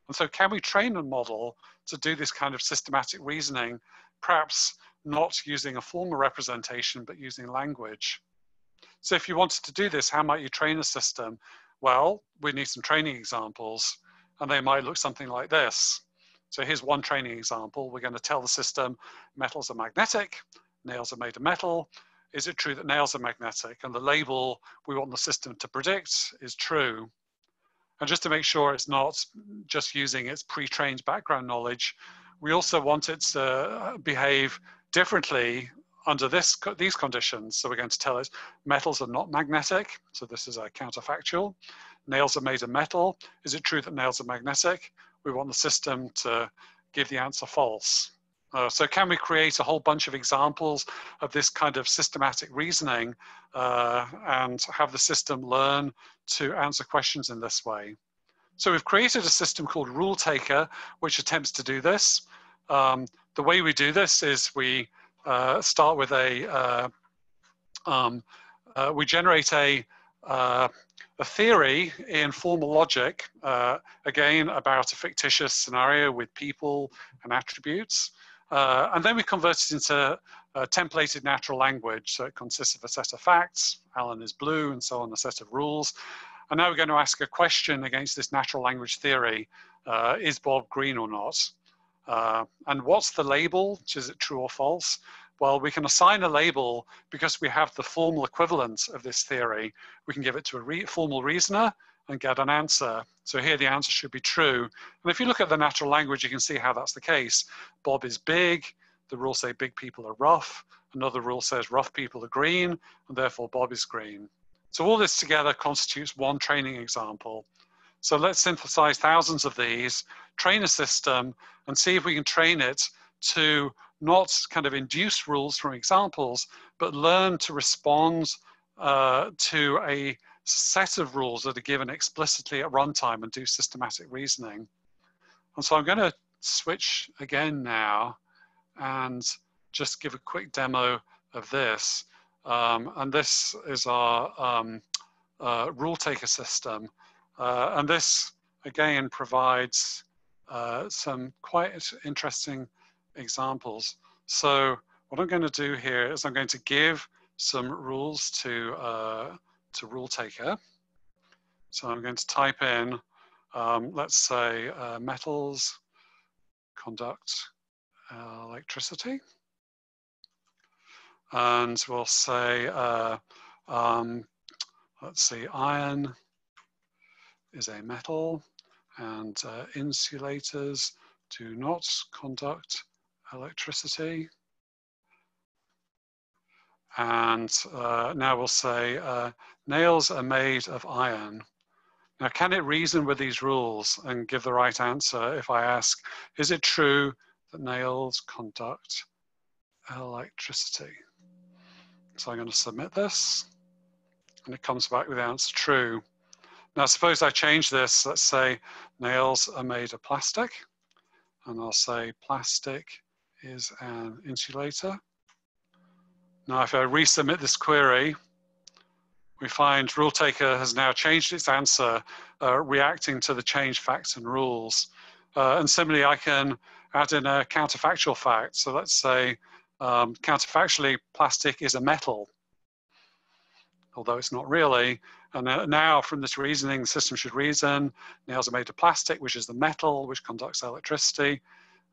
And so can we train a model to do this kind of systematic reasoning, perhaps not using a formal representation, but using language? So if you wanted to do this, how might you train a system? Well, we need some training examples, and they might look something like this. So here's one training example. We're going to tell the system metals are magnetic, nails are made of metal. Is it true that nails are magnetic? And the label we want the system to predict is true. And just to make sure it's not just using its pre-trained background knowledge, we also want it to behave differently under this, these conditions. So we're going to tell it metals are not magnetic. So this is a counterfactual. Nails are made of metal. Is it true that nails are magnetic? We want the system to give the answer false. Uh, so can we create a whole bunch of examples of this kind of systematic reasoning uh, and have the system learn to answer questions in this way? So we've created a system called Rule Taker, which attempts to do this. Um, the way we do this is we uh, start with a, uh, um, uh, we generate a, uh, a theory in formal logic, uh, again, about a fictitious scenario with people and attributes. Uh, and then we convert it into templated natural language. So it consists of a set of facts, Alan is blue, and so on, a set of rules. And now we're going to ask a question against this natural language theory. Is Bob green or not? Uh, and what's the label? Is it true or false? Well, we can assign a label because we have the formal equivalent of this theory. We can give it to a re formal reasoner and get an answer. So here the answer should be true. And if you look at the natural language, you can see how that's the case. Bob is big. The rules say big people are rough. Another rule says rough people are green, and therefore Bob is green. So all this together constitutes one training example. So let's synthesize thousands of these, train a system, and see if we can train it to not kind of induce rules from examples, but learn to respond uh, to a set of rules that are given explicitly at runtime and do systematic reasoning. And so I'm going to switch again now and just give a quick demo of this. Um, and this is our um, uh, rule taker system. Uh, and this, again, provides uh, some quite interesting examples. So what I'm going to do here is I'm going to give some rules to, uh, to rule taker. So I'm going to type in, um, let's say, uh, metals conduct uh, electricity. And we'll say, uh, um, let's see, iron is a metal and uh, insulators do not conduct electricity. And uh, now we'll say uh, nails are made of iron. Now, can it reason with these rules and give the right answer if I ask, is it true that nails conduct electricity? So I'm going to submit this, and it comes back with the answer true. Now, suppose I change this, let's say nails are made of plastic, and I'll say plastic is an insulator. Now, if I resubmit this query, we find rule taker has now changed its answer, uh, reacting to the changed facts and rules. Uh, and similarly, I can add in a counterfactual fact. So let's say um, counterfactually, plastic is a metal, although it's not really. And now from this reasoning, the system should reason, nails are made of plastic, which is the metal, which conducts electricity.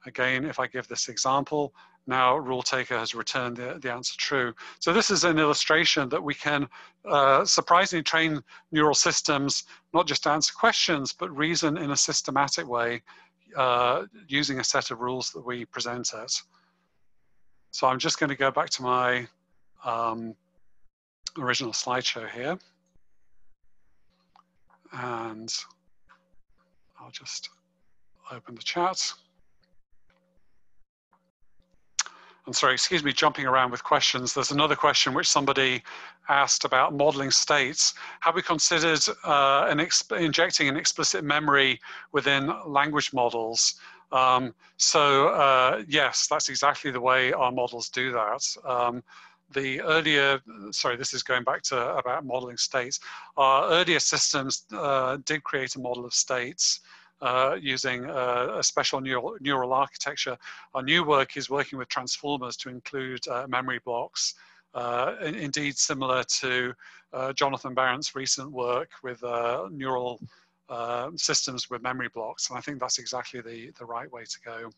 Again, if I give this example, now rule taker has returned the, the answer true. So this is an illustration that we can uh, surprisingly train neural systems, not just to answer questions, but reason in a systematic way uh, using a set of rules that we present it. So I'm just going to go back to my um, original slideshow here. And I'll just open the chat. I'm sorry, excuse me, jumping around with questions. There's another question which somebody asked about modeling states. Have we considered uh, an injecting an explicit memory within language models? Um, so uh, yes, that's exactly the way our models do that. Um, the earlier, sorry, this is going back to about modeling states. Our earlier systems uh, did create a model of states uh, using uh, a special neural, neural architecture. Our new work is working with transformers to include uh, memory blocks, uh, in, indeed similar to uh, Jonathan Barrett's recent work with neural systems with memory blocks. And I think that's exactly the, the right way to go.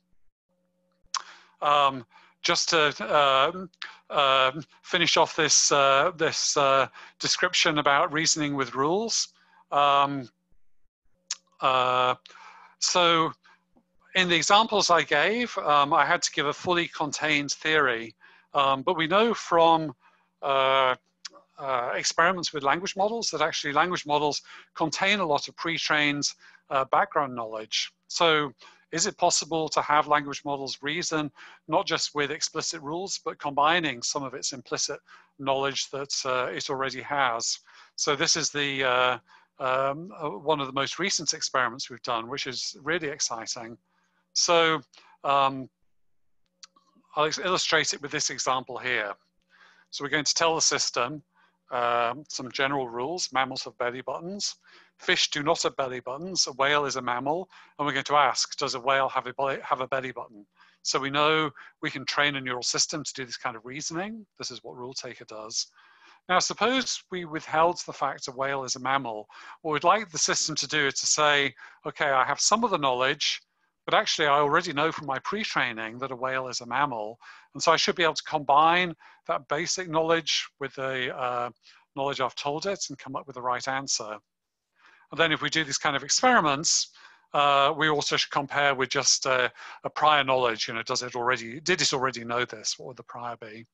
Um, just to uh, uh, finish off this uh, this description about reasoning with rules. Um, uh, so in the examples I gave, um, I had to give a fully contained theory, um, but we know from uh, uh, experiments with language models that actually language models contain a lot of pre-trained uh, background knowledge. So is it possible to have language models reason not just with explicit rules, but combining some of its implicit knowledge that uh, it already has? So this is the uh, um, uh, one of the most recent experiments we've done, which is really exciting. So um, I'll illustrate it with this example here. So we're going to tell the system um, some general rules. Mammals have belly buttons. Fish do not have belly buttons. A whale is a mammal. And we're going to ask, does a whale have a, belly, have a belly button? So we know we can train a neural system to do this kind of reasoning. This is what rule taker does. Now, suppose we withheld the fact a whale is a mammal. What we'd like the system to do is to say, okay, I have some of the knowledge, but actually I already know from my pre-training that a whale is a mammal. And so I should be able to combine that basic knowledge with the uh, knowledge I've told it and come up with the right answer. And then if we do these kind of experiments, uh, we also should compare with just uh, a prior knowledge, you know, does it already, did it already know this? What would the prior be?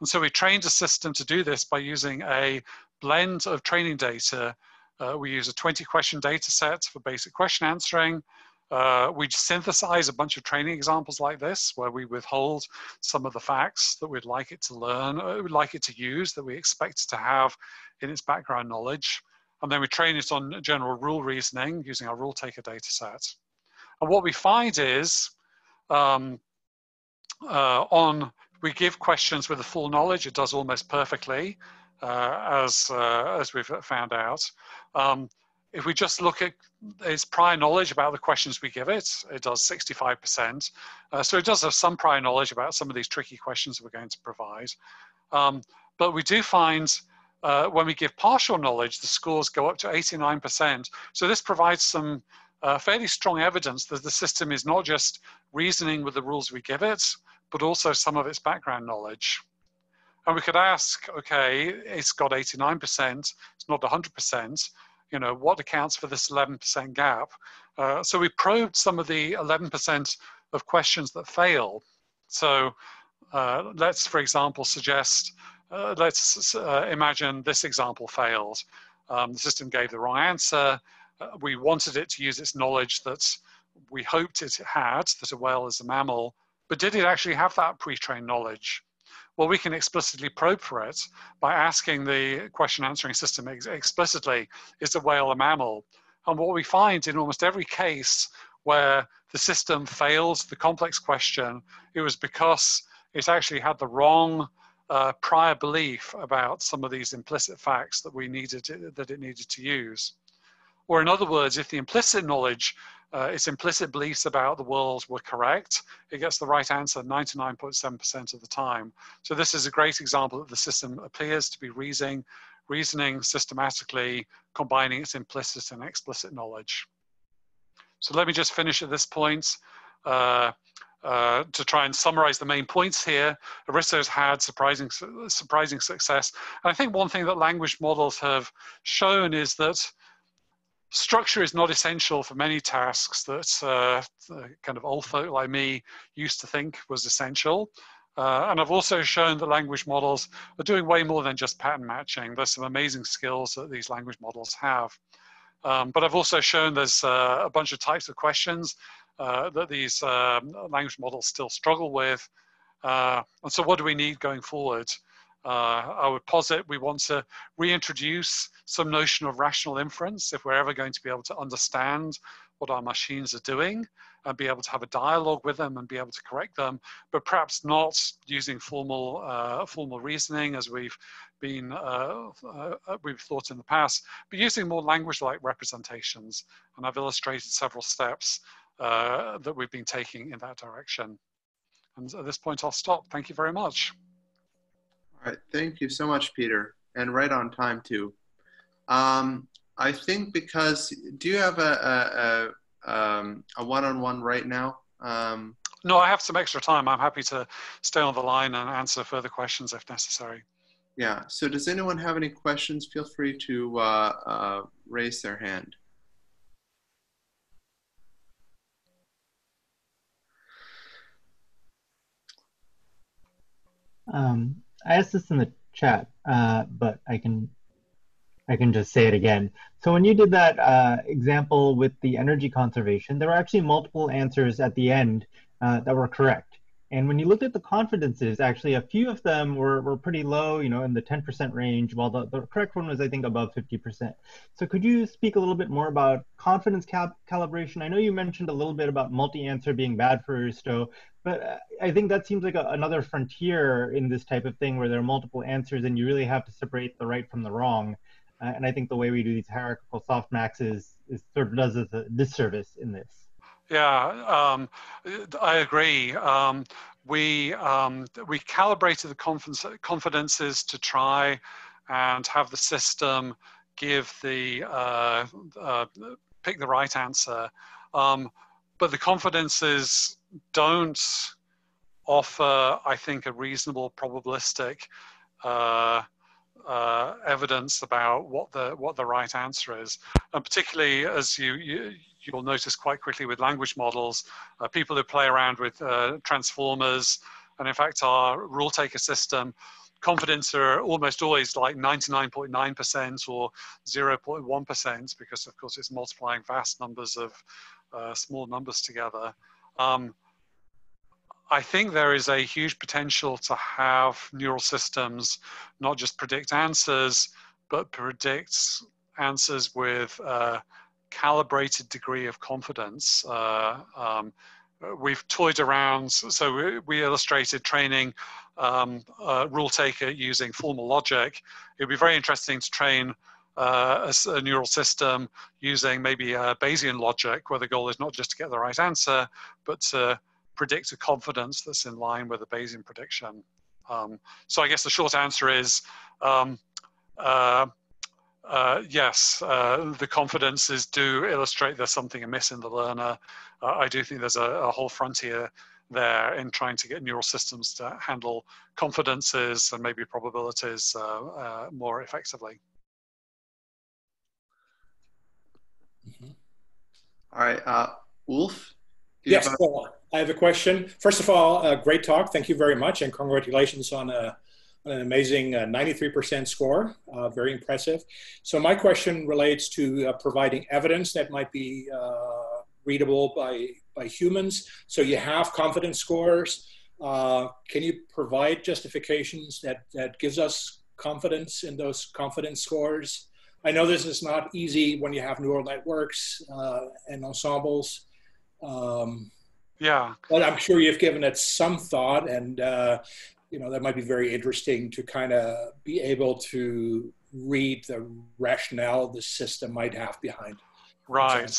And so we trained a system to do this by using a blend of training data. Uh, we use a 20 question data set for basic question answering. Uh, we synthesize a bunch of training examples like this, where we withhold some of the facts that we'd like it to learn, uh, we'd like it to use, that we expect it to have in its background knowledge. And then we train it on general rule reasoning using our rule taker data set. And what we find is um, uh, on we give questions with the full knowledge. It does almost perfectly, uh, as, uh, as we've found out. Um, if we just look at its prior knowledge about the questions we give it, it does 65%. Uh, so it does have some prior knowledge about some of these tricky questions we're going to provide. Um, but we do find uh, when we give partial knowledge, the scores go up to 89%. So this provides some uh, fairly strong evidence that the system is not just reasoning with the rules we give it, but also some of its background knowledge. And we could ask, okay, it's got 89%, it's not 100%, you know, what accounts for this 11% gap? Uh, so we probed some of the 11% of questions that fail. So uh, let's, for example, suggest, uh, let's uh, imagine this example failed. Um, the system gave the wrong answer. Uh, we wanted it to use its knowledge that we hoped it had, that a whale is a mammal, but did it actually have that pre-trained knowledge? Well, we can explicitly probe for it by asking the question answering system ex explicitly, is a whale a mammal? And what we find in almost every case where the system fails the complex question, it was because it actually had the wrong uh, prior belief about some of these implicit facts that we needed to, that it needed to use. Or in other words, if the implicit knowledge uh, its implicit beliefs about the world were correct, it gets the right answer 99.7% of the time. So this is a great example that the system appears to be reasoning, reasoning systematically, combining its implicit and explicit knowledge. So let me just finish at this point. Uh, uh, to try and summarize the main points here, Aristo's had surprising, surprising success. And I think one thing that language models have shown is that structure is not essential for many tasks that uh, kind of old folk like me used to think was essential. Uh, and I've also shown that language models are doing way more than just pattern matching. There's some amazing skills that these language models have. Um, but I've also shown there's uh, a bunch of types of questions uh, that these um, language models still struggle with. Uh, and so what do we need going forward? Uh, I would posit we want to reintroduce some notion of rational inference if we're ever going to be able to understand what our machines are doing and be able to have a dialogue with them and be able to correct them, but perhaps not using formal uh, formal reasoning as we've been uh, uh, we've thought in the past, but using more language-like representations. And I've illustrated several steps uh, that we've been taking in that direction. And at this point, I'll stop. Thank you very much. All right, thank you so much, Peter, and right on time too. Um, I think because do you have a a, a, um, a one-on-one right now? Um, no, I have some extra time. I'm happy to stay on the line and answer further questions if necessary. Yeah. So does anyone have any questions? Feel free to uh, uh, raise their hand. Um, I asked this in the chat, uh, but I can I can just say it again. So when you did that uh, example with the energy conservation, there were actually multiple answers at the end uh, that were correct. And when you looked at the confidences, actually a few of them were, were pretty low, you know, in the 10% range, while the, the correct one was, I think, above 50%. So could you speak a little bit more about confidence cal calibration? I know you mentioned a little bit about multi-answer being bad for Aristo, but uh, I think that seems like a, another frontier in this type of thing where there are multiple answers and you really have to separate the right from the wrong. Uh, and I think the way we do these hierarchical softmaxes is sort of does us a disservice in this. Yeah, um, I agree. Um, we um, we calibrated the confidence, confidences to try and have the system give the uh, uh, pick the right answer, um, but the confidences don't offer, I think, a reasonable probabilistic uh, uh, evidence about what the what the right answer is, and particularly as you, you you'll notice quite quickly with language models, uh, people who play around with uh, transformers, and in fact our rule taker system, confidence are almost always like 99.9% or 0.1% because of course it's multiplying vast numbers of uh, small numbers together. Um, I think there is a huge potential to have neural systems not just predict answers, but predict answers with uh, calibrated degree of confidence. Uh, um, we've toyed around, so we, we illustrated training um, rule taker using formal logic. It'd be very interesting to train uh, a, a, neural system using maybe Bayesian logic, where the goal is not just to get the right answer, but to predict a confidence that's in line with a Bayesian prediction. Um, so I guess the short answer is um, uh, uh, yes, uh, the confidences do illustrate there's something amiss in the learner. Uh, I do think there's a, a, whole frontier there in trying to get neural systems to handle confidences and maybe probabilities uh, uh, more effectively. Mm -hmm. All right, Wolf? Yes, well, I have a question. First of all, uh, great talk. Thank you very much, and congratulations on, a, on an amazing 93% uh, score. Uh, very impressive. So my question relates to uh, providing evidence that might be uh, readable by, by humans. So you have confidence scores. Uh, can you provide justifications that, that gives us confidence in those confidence scores? I know this is not easy when you have neural networks and ensembles. Um, yeah. But I'm sure you've given it some thought, and uh, you know that might be very interesting to kind of be able to read the rationale the system might have behind. Right.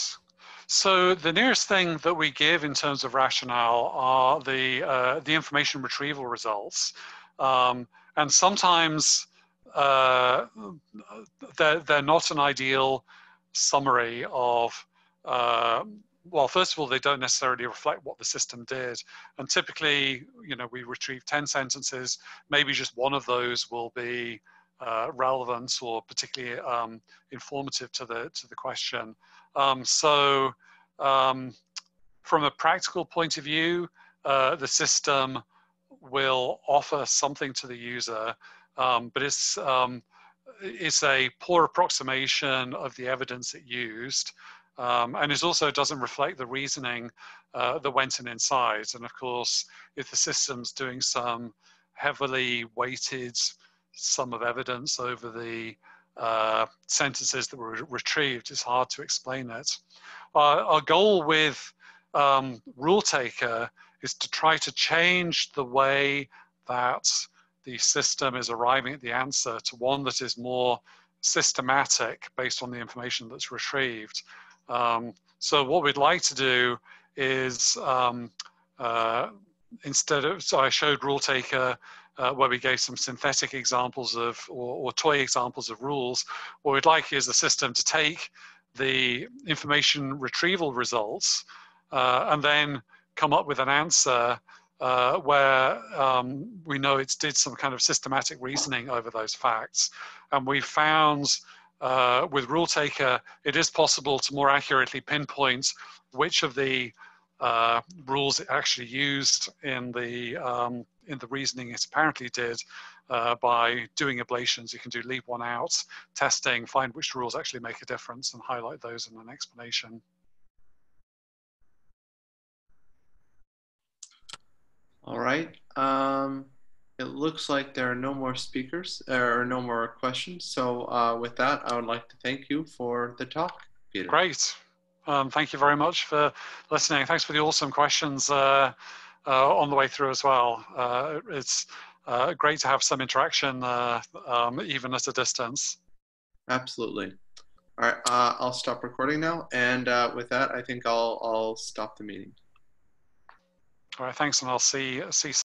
So the nearest thing that we give in terms of rationale are the uh, the information retrieval results, um, and sometimes uh, they're, they're not an ideal summary of uh, well, first of all, they don't necessarily reflect what the system did. And typically, you know, we retrieve 10 sentences, maybe just one of those will be uh, relevant or particularly um, informative to the, to the question. Um, so um, from a practical point of view, uh, the system will offer something to the user, um, but it's, um, it's a poor approximation of the evidence it used. Um, and it also doesn't reflect the reasoning uh, that went in inside. And of course, if the system's doing some heavily weighted sum of evidence over the uh, sentences that were retrieved, it's hard to explain it. Uh, our goal with um, Rule Taker is to try to change the way that the system is arriving at the answer to one that is more systematic based on the information that's retrieved. Um, so what we'd like to do is um, uh, instead of, so I showed RuleTaker uh, where we gave some synthetic examples of, or, or, toy examples of rules. What we'd like is the system to take the information retrieval results uh, and then come up with an answer uh, where um, we know it's did some kind of systematic reasoning over those facts. And we found uh, with RuleTaker, it is possible to more accurately pinpoint which of the uh, rules it actually used in the um, in the reasoning it apparently did uh, by doing ablations. You can do leave one out, testing, find which rules actually make a difference, and highlight those in an explanation. All right. Um, it looks like there are no more speakers or no more questions. So uh, with that, I would like to thank you for the talk, Peter. Great. Um, thank you very much for listening. Thanks for the awesome questions uh, uh, on the way through as well. Uh, it's uh, great to have some interaction, uh, um, even at a distance. Absolutely. All right, I'll stop recording now. And with that, I think I'll, I'll stop the meeting. All right, thanks, and I'll see see.